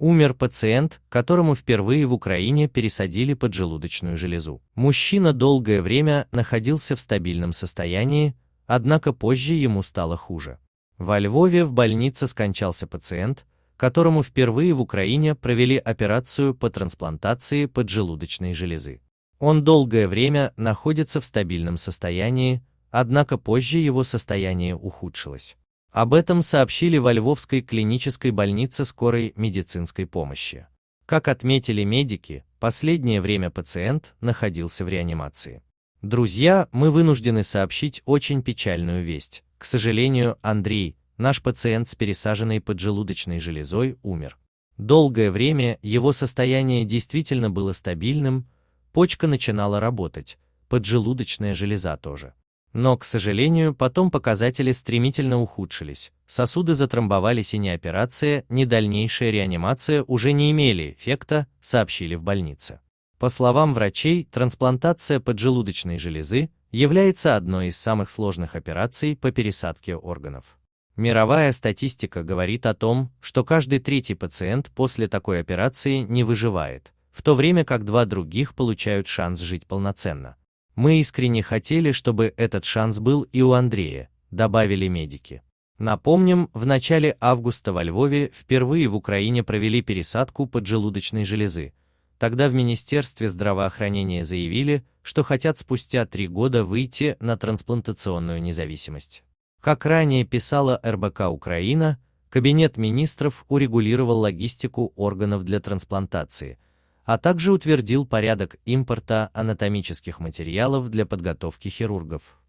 Умер пациент, которому впервые в Украине пересадили поджелудочную железу. Мужчина долгое время находился в стабильном состоянии, однако позже ему стало хуже. Во Львове в больнице скончался пациент, которому впервые в Украине провели операцию по трансплантации поджелудочной железы. Он долгое время находится в стабильном состоянии, однако позже его состояние ухудшилось. Об этом сообщили во Львовской клинической больнице скорой медицинской помощи. Как отметили медики, последнее время пациент находился в реанимации. Друзья, мы вынуждены сообщить очень печальную весть. К сожалению, Андрей, наш пациент с пересаженной поджелудочной железой, умер. Долгое время его состояние действительно было стабильным, почка начинала работать, поджелудочная железа тоже. Но, к сожалению, потом показатели стремительно ухудшились, сосуды затрамбовались и ни операция, ни дальнейшая реанимация уже не имели эффекта, сообщили в больнице. По словам врачей, трансплантация поджелудочной железы является одной из самых сложных операций по пересадке органов. Мировая статистика говорит о том, что каждый третий пациент после такой операции не выживает, в то время как два других получают шанс жить полноценно. Мы искренне хотели, чтобы этот шанс был и у Андрея, добавили медики. Напомним, в начале августа во Львове впервые в Украине провели пересадку поджелудочной железы. Тогда в Министерстве здравоохранения заявили, что хотят спустя три года выйти на трансплантационную независимость. Как ранее писала РБК Украина, Кабинет министров урегулировал логистику органов для трансплантации – а также утвердил порядок импорта анатомических материалов для подготовки хирургов.